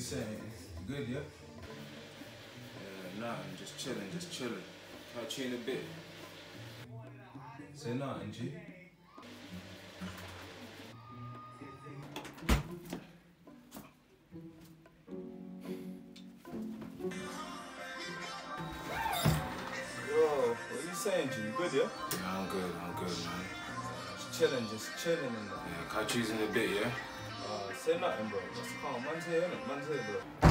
you saying? You good, yeah? Yeah, nah, I'm just chilling, just chilling. Catch you in a bit. Say nothing, G. Yo, what saying, G? You good, yeah? Yeah, I'm good, I'm good, man. Just chilling, just chilling. Yeah, catch you in a bit, yeah? Say nothing, bro. Just calm. Man's here, innit? Man's here, bro.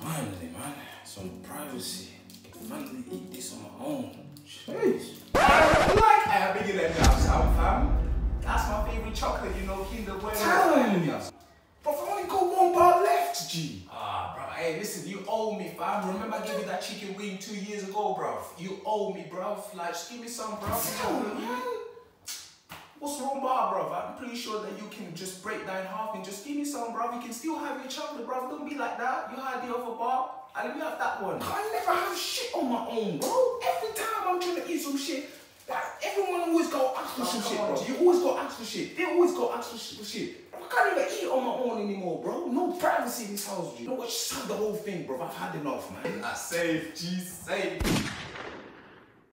Finally, man. Some privacy. Finally eat this on my own. Jeez. I like how big that house fam. That's my favorite chocolate, you know, Kinder Bueno. You. Bro, I only got one bar left, G. Ah, bro, hey, listen, you owe me, fam. Remember I gave you that chicken wing two years ago, bro. You owe me, bro. Like, just give me some, bro. Man. What's wrong, bar, bro? I'm pretty sure that you can just break that in half and just give me some, bro. You can still have your chocolate, bro. Don't be like that. You had the other bar. And let me have that one. I never have shit on my own, bro. Every time I'm trying to eat some shit, for shit. They always go ask for shit. I can't even eat on my own anymore, bro. No privacy in this house, G. You know what? Have the whole thing, bro. I've had enough, man. That's safe, G, safe.